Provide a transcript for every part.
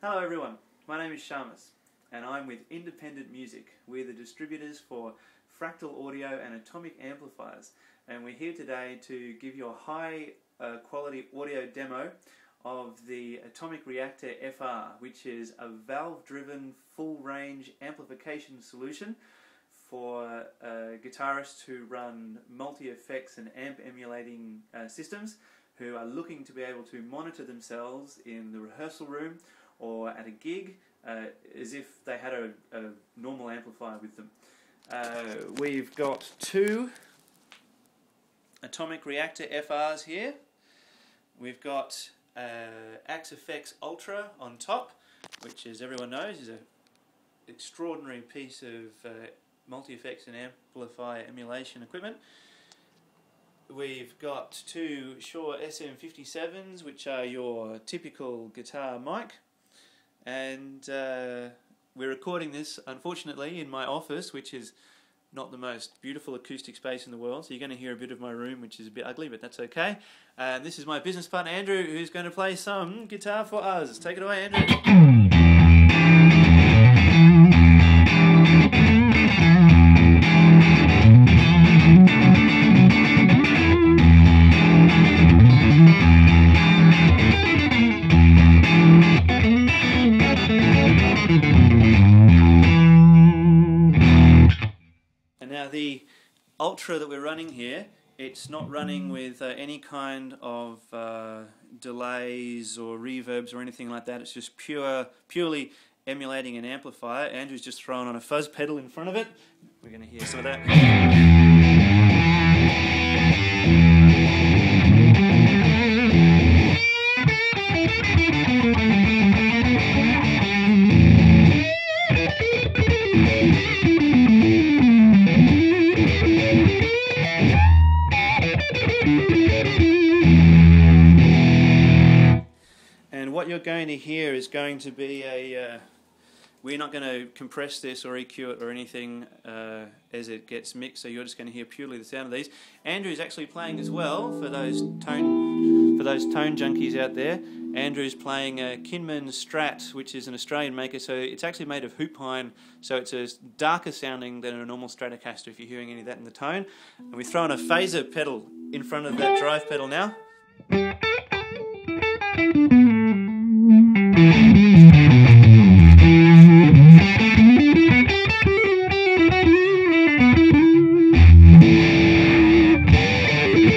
Hello everyone, my name is Shamus and I'm with Independent Music. We're the distributors for Fractal Audio and Atomic Amplifiers and we're here today to give you a high uh, quality audio demo of the Atomic Reactor FR which is a valve driven full range amplification solution for uh, guitarists who run multi-effects and amp emulating uh, systems who are looking to be able to monitor themselves in the rehearsal room or at a gig uh, as if they had a, a, normal amplifier with them. Uh, we've got two Atomic Reactor FRs here. We've got uh, Axe-Fx Ultra on top, which as everyone knows is an extraordinary piece of uh, multi-effects and amplifier emulation equipment. We've got two Shure SM57s, which are your typical guitar mic and uh, we're recording this unfortunately in my office which is not the most beautiful acoustic space in the world. So you're going to hear a bit of my room which is a bit ugly but that's okay. And this is my business partner Andrew who's going to play some guitar for us. Take it away Andrew the Ultra that we're running here, it's not running with uh, any kind of uh, delays or reverbs or anything like that. It's just pure, purely emulating an amplifier. Andrew's just thrown on a fuzz pedal in front of it. We're going to hear some of that. What you're going to hear is going to be a. Uh, we're not going to compress this or EQ it or anything uh, as it gets mixed, so you're just going to hear purely the sound of these. Andrew's actually playing as well for those tone for those tone junkies out there. Andrew's playing a Kinman Strat, which is an Australian maker, so it's actually made of hoop pine, so it's a darker sounding than a normal Stratocaster if you're hearing any of that in the tone. And we throw in a phaser pedal in front of that drive pedal now.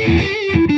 Música